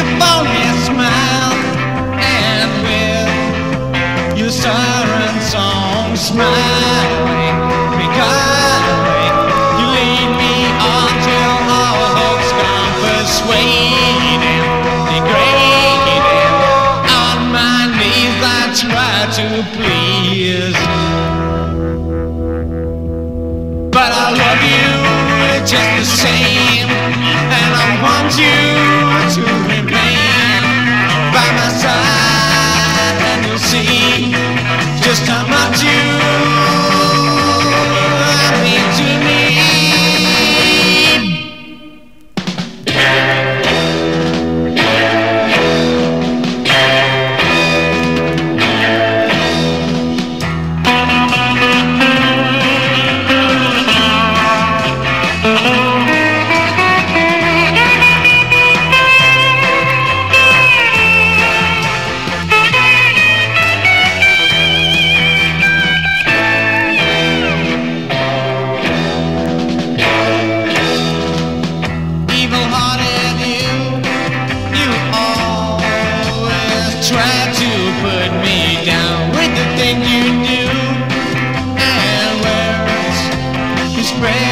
you with your siren song smiling because you lead me on till all persuading, degrading. On my knees I try to please. Words